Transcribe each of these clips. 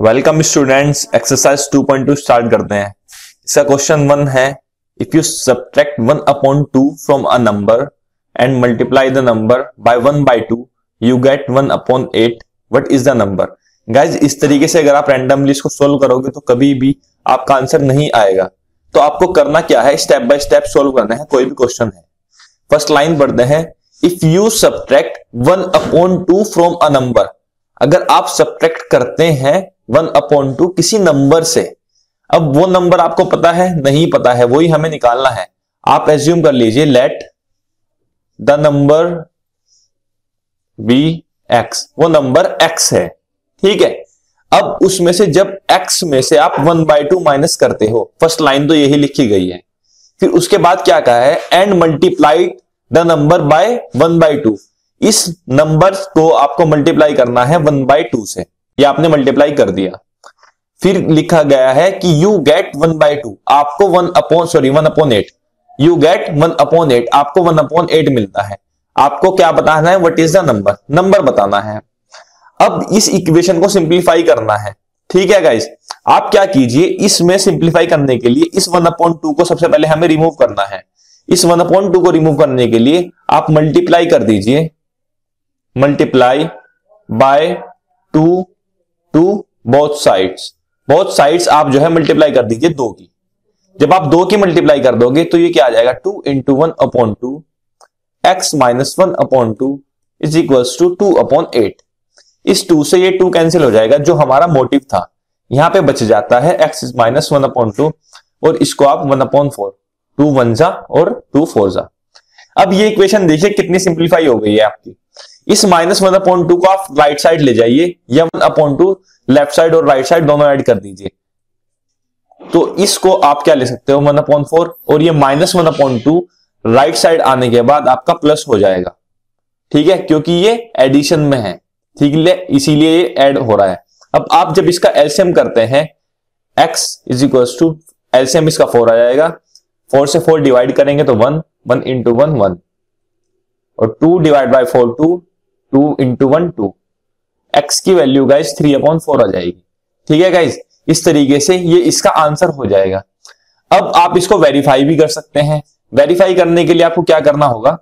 Welcome students exercise 2.2 start करते हैं। इसका क्वेश्चन वन है if you subtract one upon two from a number and multiply the number by one by two you get one upon eight what is the number guys इस तरीके से अगर आप randomly इसको सोल्व करोगे तो कभी भी आपका आंसर नहीं आएगा। तो आपको करना क्या है? स्टेप बाय स्टेप सोल्व करना है, कोई भी क्वेश्चन है। फ़र्स्ट लाइन पढ़ते हैं। If you subtract one upon two from a number अगर आप सब्ट्रैक्ट करते हैं वन अपॉन टू किसी नंबर से। अब वो नंबर आपको पता है, नहीं पता है, वही हमें निकालना है। आप एज्यूम कर लीजिए let the number be x वो नंबर एक्स है, ठीक है? अब उसमें से जब एक्स में से आप वन बाई टू माइनस करते हो, फ़र्स्ट लाइन तो यही लिखी गई है। फिर उसके बाद क्या कहा है? And multiply the number by one by two. इस नंबर को आपको मल्टीप्लाई करना है वन बाई टू से। ये आपने मल्टीप्लाई कर दिया। फिर लिखा गया है कि you get one by two आपको one upon sorry one upon eight you get one upon eight आपको वन अपॉन एट मिलता है। आपको क्या बताना है? What is the number number बताना है। अब इस इक्वेशन को सिंप्लीफाई करना है। ठीक है गाइज़ आप क्या कीजिए? इसमें सिंप्लीफाई करने के लिए इस वन अपॉन टू को सबसे पहले हमें रिमूव करना है। इस वन अपॉन टू को रिमूव करने के लिए आप मल्टीप्लाई कर दीजिए। Multiply by two two both sides both sides आप जो है मल्टीप्लाई कर दीजिए दो की। जब आप दो की मल्टीप्लाई कर दोगे तो ये क्या आ जाएगा? Two into one upon two x minus one upon two is equal to two upon eight इस टू से ये टू कैंसिल हो जाएगा, जो हमारा मोटिव था। यहाँ पे बच जाता है x is minus one upon two और इसको आप one upon four two one जा और टू फोर जा। अब ये इक्वेशन देखिए कितनी सिंप्लीफाई हो गई है आपकी। इस माइनस वन अपॉइंट टू को आप राइट साइड ले जाइए, या one upon two left side और राइट साइड दोनों ऐड कर दीजिए। तो इसको आप क्या ले सकते हो? वन अपॉइंट फोर और ये minus one upon two right side आने के बाद आपका प्लस हो जाएगा। ठीक है? क्योंकि ये एडिशन में है। ठीक है? इसीलिए ये ऐड हो रहा है। अब आप जब इसका एल्सियम करते हैं x is equal to LCM इसका फोर आ जाएगा। फोर से फोर डिवाइड करेंगे तो one one into one one और two divide by four two two into one, two. X की value guys three upon four आ जाएगी। ठीक है गाइज़ इस तरीके से ये इसका आंसर हो जाएगा। अब आप इसको वेरीफाई भी कर सकते हैं। वेरीफाई करने के लिए आपको क्या करना होगा?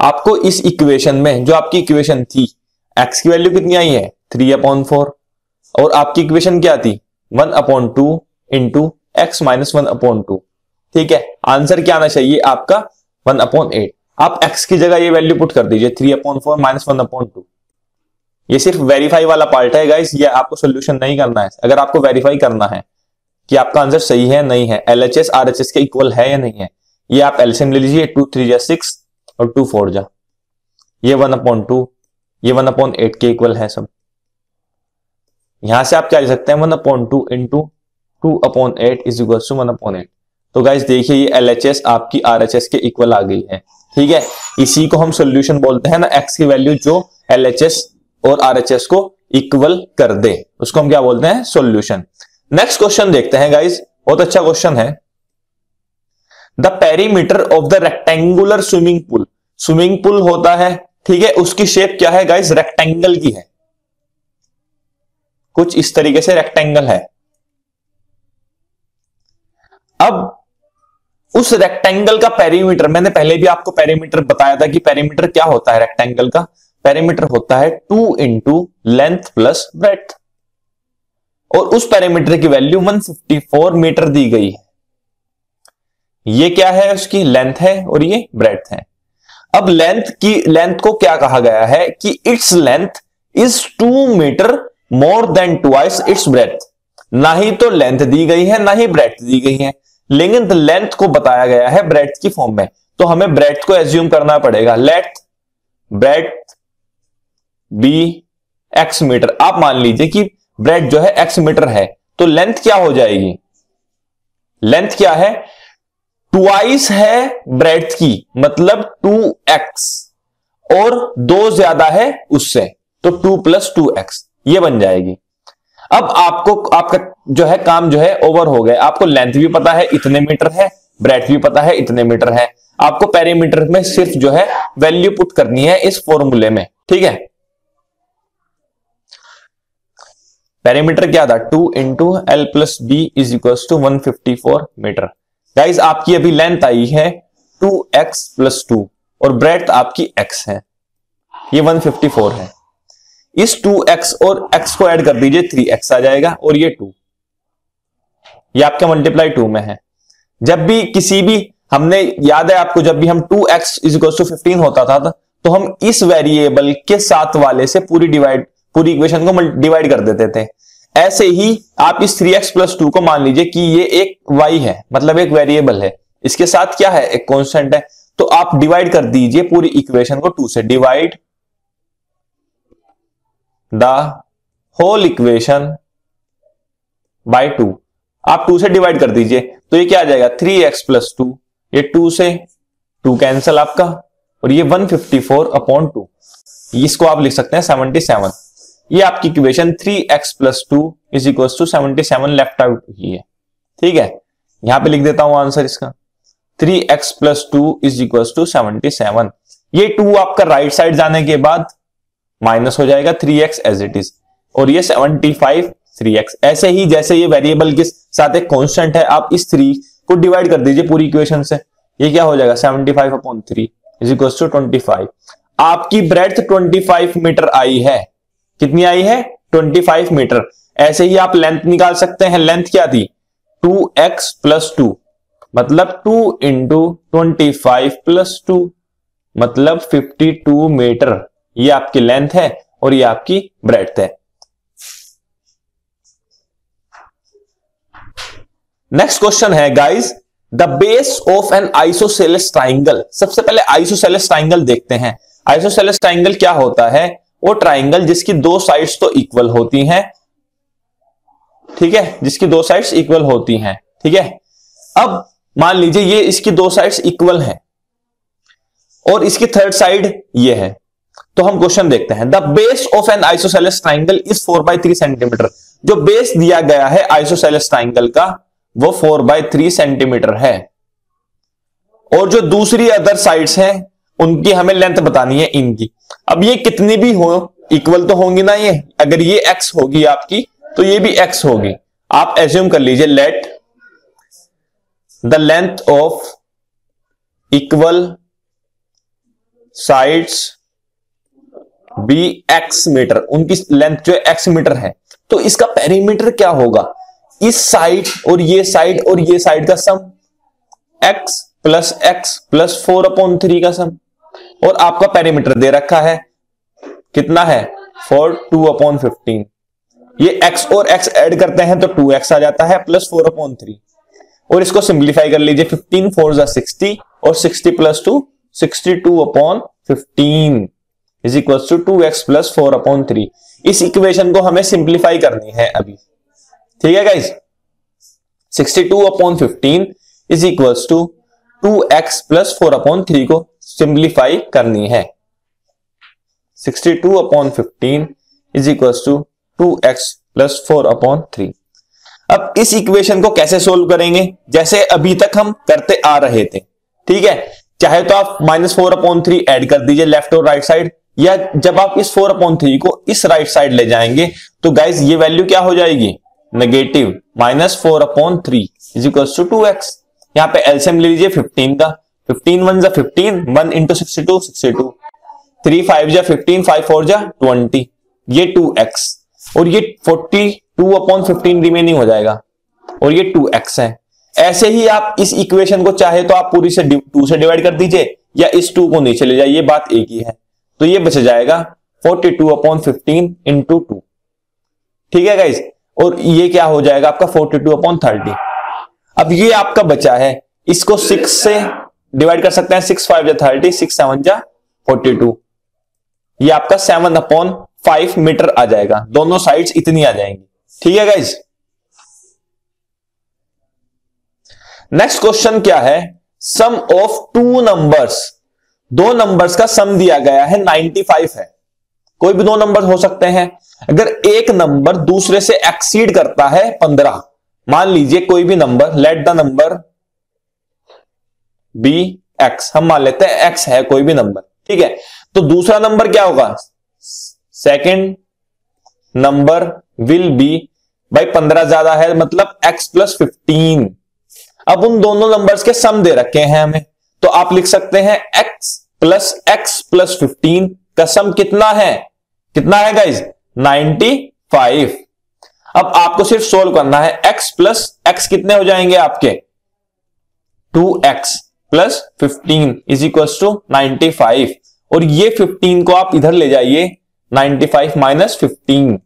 आपको इस इक्वेशन में, जो आपकी इक्वेशन थी एक्स की वैल्यू कितनी आई है? थ्री अपॉन फोर और आपकी इक्वेशन क्या थी? One upon two into x minus one upon two ठीक है? आंसर क्या आना चाहिए? आपका वन अपॉन एट आप x की जगह ये वैल्यू पुट कर दीजिए three upon four minus one upon two ये सिर्फ़ वेरीफाई वाला पार्ट है गाइस ये आपको सोल्यूशन नहीं करना है। अगर आपको वेरीफाई करना है कि आपका आंसर सही है, नहीं है L H S R H S के इक्वल है या नहीं है, ये आप एल्सियम ले लीजिए टू थ्री जा सिक्स और टू फोर जा। ये वन अपॉन टू ये वन अपॉन एट के इक्वल है सब। यहाँ से आप क्या ले सकते हैं? One upon two into two two upon eight is equal to one upon eight तो गाइज़ देखिए ये एल एच एस आपकी आर एच एस के इक्वल आ गई है। ठीक है? इसी को हम सोल्यूशन बोलते हैं ना एक्स की वैल्यू जो एल एच एस और आर एच एस को इक्वल कर दे। उसको हम क्या बोलते हैं? सोल्यूशन नेक्स्ट क्वेश्चन देखते हैं गाइज़ बहुत अच्छा क्वेश्चन है। The perimeter of the rectangular swimming pool swimming pool होता है, ठीक है? उसकी शेप क्या है गाइज़ रेक्टेंगल की है। कुछ इस तरीके से रेक्टेंगल है। अब उस रेक्टेंगल का पेरीमीटर मैंने पहले भी आपको पेरीमीटर बताया था कि पेरीमीटर क्या होता है रेक्टेंगल का? पेरीमीटर होता है two into length plus breadth और उस पेरीमीटर की वैल्यू 154 मीटर दी गई है। ये क्या है उसकी लेंथ है और ये ब्रेथ है। अब लेंथ की लेंथ को क्या कहा गया है कि its length is two metre more than twice its breadth ना ही तो लेंथ दी गई है, ना ही ब्रेथ दी गई है। लेकिन लेंथ को बताया गया है ब्रेथ की फॉर्म में। तो हमें ब्रेथ को एज्यूम करना पड़ेगा। Let breadth be x metre. आप मान लीजिए कि ब्रेथ जो है एक्स मीटर है तो लेंथ क्या हो जाएगी? लेंथ क्या है? ट्वाइस है ब्रेथ की मतलब टू एक्स, और दो ज़्यादा है उससे तो टू प्लस टू एक्स, ये बन जाएगी। अब आपको, आपका जो है काम जो है ओवर हो गया। आपको लेंथ भी पता है, इतने मीटर है ब्रेथ भी पता है, इतने मीटर है। आपको पेरीमीटर में सिर्फ़ जो है वैल्यू पुट करनी है इस फॉर्मूले में, ठीक है? पैरामीटर क्या था? Two into L plus B is equal to one fifty four metre guys आपकी अभी लेंथ आई है टू एक्स प्लस टू और ब्रेथ आपकी एक्स है। ये वन फिफ्टी फोर है। इस टू एक्स और एक्स को ऐड कर दीजिए, थ्री एक्स आ जाएगा और ये टू। ये आपका मल्टीप्लाई टू में है। जब भी किसी भी, हमने याद है आपको, जब भी हम two x is equal to fifteen होता था तो हम इस वेरिएबल के साथ वाले से पूरी डिवाइड पूरी इक्वेशन को डिवाइड कर देते थे। ऐसे ही आप इस थ्री एक्स प्लस टू को मान लीजिए कि ये एक वाई है मतलब एक वेरिएबल है। इसके साथ क्या है? एक कॉन्स्टेंट है। तो आप डिवाइड कर दीजिए पूरी इक्वेशन को टू से। Divide the whole equation by two. आप टू से डिवाइड कर दीजिए तो ये क्या आ जाएगा? थ्री एक्स प्लस टू, ये टू से टू कैंसल आपका, और ये one fifty four upon two. इसको आप लिख सकते हैं सेवनटी सेवन। ये आपकी equation three x plus two is equal to seven left out ही है। ठीक है? यहाँ पे लिख देता हूँ आंसर इसका। Three x plus two is equal to seven. ये टू आपका राइट साइड जाने के बाद माइनस हो जाएगा three x as it is. और ये सेवनटी फाइव थ्री एक्स। ऐसे ही जैसे ये वेरिएबल के साथ एक कॉन्स्टेंट है, आप इस थ्री को डिवाइड कर दीजिए पूरी इक्वेशन से। ये क्या हो जाएगा? Seventy five upon three is equal to twenty five. आपकी ब्रेथ ट्वेंटी फाइव मीटर आई है। कितनी आई है? Twenty five metre. ऐसे ही आप लेंथ निकाल सकते हैं। लेंथ क्या थी टू एक्स प्लस टू। मतलब two into twenty five plus two. मतलब फिफ्टी टू मीटर। ये आपकी लेंथ है और ये आपकी ब्रेथ है। नेक्स्ट क्वेश्चन है guys the base of an isosceles triangle सबसे पहले आइसोसेलेस ट्राइंगल देखते हैं। आइसोसेलेस ट्राइंगल क्या होता है? वो ट्राइंगल जिसकी दो साइड्स तो इक्वल होती हैं। ठीक है? जिसकी दो साइड्स इक्वल होती हैं। ठीक है? अब मान लीजिए ये इसकी दो साइड्स इक्वल हैं और इसकी थर्ड साइड ये है। तो हम क्वेश्चन देखते हैं। The base of an isosceles triangle is four by three centimetre. जो बेस दिया गया है आइसोसेलेस ट्राइंगल का, वो फोर बाई थ्री सेंटीमीटर है। और जो दूसरी अदर साइड्स हैं, उनकी हमें लेंथ बतानी है इनकी। अब ये कितनी भी हो, इक्वल तो होंगी ना ये। अगर ये एक्स होगी आपकी तो ये भी एक्स होगी। आप एज्यूम कर लीजिए let the length of equal sides be x metre उनकी लेंथ जो है एक्स मीटर है। तो इसका पेरीमीटर क्या होगा? इस साइड और ये साइड और ये साइड का sum x plus x plus four upon three का सम और आपका पेरीमीटर दे रखा है। कितना है? फोर टू अपॉन फिफ्टीन ये x और x ऐड करते हैं तो 2x आ जाता है प्लस फोर अपॉन थ्री और इसको सिंप्लीफाई कर लीजिए। 15 फोर जा सिक्सटी और 60 plus two sixty two upon fifteen is equal to two x plus four upon three इस इक्वेशन को हमें सिंप्लीफाई करनी है अभी। ठीक है guys 62 two upon fifteen is equal to two x plus four upon three को सिंप्लीफाई करनी है। 62 two upon fifteen is equal to two x plus four upon three अब इस इक्वेशन को कैसे सोल्व करेंगे? जैसे अभी तक हम करते आ रहे थे। ठीक है? चाहे तो आप minus four upon three add कर दीजिए लेफ़्ट और राइट साइड या जब आप इस फोर अपॉन थ्री को इस राइट साइड ले जाएँगे तो गाइज़ ये वैल्यू क्या हो जाएगी? Negative minus four upon three is equal to two x यहाँ पे एल्सियम ले लीजिए फिफ्टीन का। फिफ्टीन वन जा fifteen one into sixty two sixty two three five जा फिफ्टीन फाइव फोर जा ट्वेंटी ये टू एक्स और ये forty two upon fifteen remaining हो जाएगा। और ये टू एक्स है। ऐसे ही आप इस इक्वेशन को चाहे तो आप पूरी से टू से डिवाइड कर दीजिए, या इस टू को नीचे ले जाइए बात एक ही है। तो ये बच जाएगा forty two upon fifteen into two ठीक है गाइज़ और ये क्या हो जाएगा आपका फोर्टी टू अपॉन थर्टी। अब ये आपका बचा है। इसको सिक्स से डिवाइड कर सकते हैं। सिक्स फाइव जा थर्टी सिक्स सेवन जा फोर्टी टू। ये आपका सेवन अपॉन फाइव मीटर आ जाएगा। दोनों साइड्स इतनी आ जाएँगी। ठीक है गाइज़ नेक्स्ट क्वेश्चन क्या है? सम ऑफ़ टू नंबर्स दो नंबर्स का सम दिया गया है 95 है। कोई भी दो नंबर हो सकते हैं। अगर एक नंबर दूसरे से एक्सीड करता है 15 मान लीजिए कोई भी number let the number be x हम मान लेते हैं एक्स है कोई भी नंबर ठीक है? तो दूसरा नंबर क्या होगा? सेकंड नंबर विल बी भाई पंद्रह ज़्यादा है मतलब x प्लस फिफ्टीन अब उन दोनों नंबर्स के सम दे रखे हैं हमें। तो आप लिख सकते हैं x plus x plus fifteen का सम कितना है? कितना है गाइज़ 95 अब आपको सिर्फ़ सोल्व करना है। x प्लस एक्स कितने हो जाएँगे आपके? 2x plus fifteen is equal to ninety और ये 15 को आप इधर ले जाइए। 95 फाइव माइनस फिफ्टीन।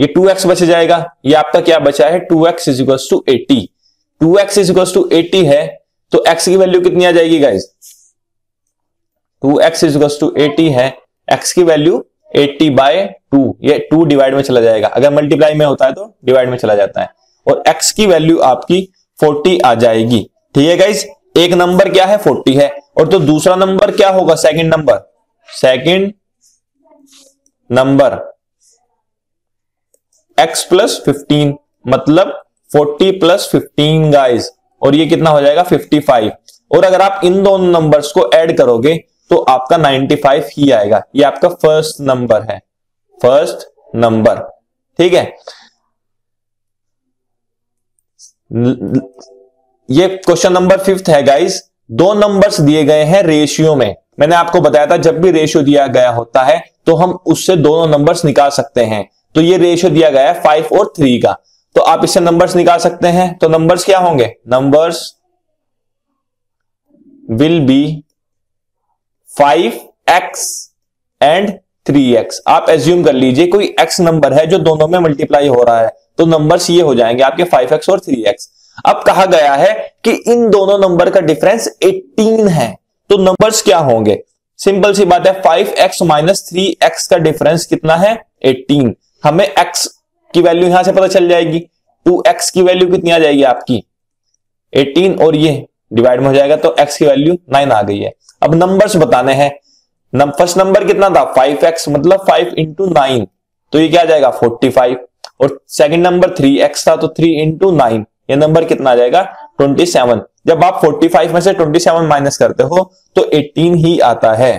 ये 2x बच जाएगा। ये आपका क्या बचा है? 2x x is equal to eighty. Two x is equal to eighty है तो x की वैल्यू कितनी आ जाएगी guys 2x x is two eighty है, एक्स की वैल्यू 80 बाय टू, ये टू डिवाइड में चला जाएगा। अगर मल्टीप्लाई में होता है तो डिवाइड में चला जाता है। और x की वैल्यू आपकी 40 आ जाएगी। ठीक है गाइज़ एक नंबर क्या है? 40 है। और तो दूसरा नंबर क्या होगा? Second number second number x plus fifteen मतलब 40 प्लस फिफ्टीन गाइज़ और ये कितना हो जाएगा? 55 और अगर आप इन दोनों नंबर्स को ऐड करोगे तो आपका 95 ही आएगा। ये आपका फ़र्स्ट नंबर है। फ़र्स्ट नंबर ठीक है? ये क्वेश्चन नंबर फिफ्थ है गाइज़ दो नंबर्स दिए गए हैं रेशियो में। मैंने आपको बताया था, जब भी रेशियो दिया गया होता है तो हम उससे दोनों नंबर्स निकाल सकते हैं। तो ये रेशियो दिया गया है फाइव और थ्री का। तो आप इससे नंबर्स निकाल सकते हैं। तो नंबर्स क्या होंगे? Numbers will be five x and three x आप एज्यूम कर लीजिए, कोई एक्स नंबर है जो दोनों में मल्टीप्लाई हो रहा है तो नंबर्स ये हो जाएँगे आपके फाइव एक्स और थ्री एक्स अब कहा गया है कि इन दोनों नंबर का डिफरेंस 18 है। तो नंबर्स क्या होंगे? सिंपल सी बात है 5x x minus three x का डिफरेंस कितना है? 18 हमें x की वैल्यू यहाँ से पता चल जाएगी। 2x की वैल्यू कितनी आ जाएगी आपकी? 18 और ये डिवाइड में हो जाएगा तो x की वैल्यू 9 आ गई है। अब नंबर्स बताने हैं। फ़र्स्ट नंबर कितना था? 5x मतलब 5 इंटू नाइन तो ये क्या आ जाएगा? 45 और सेकंड नंबर 3x था तो 3 इंटू नाइन ये नंबर कितना आ जाएगा? 27 जब आप 45 में से 27 माइनस करते हो तो 18 ही आता है।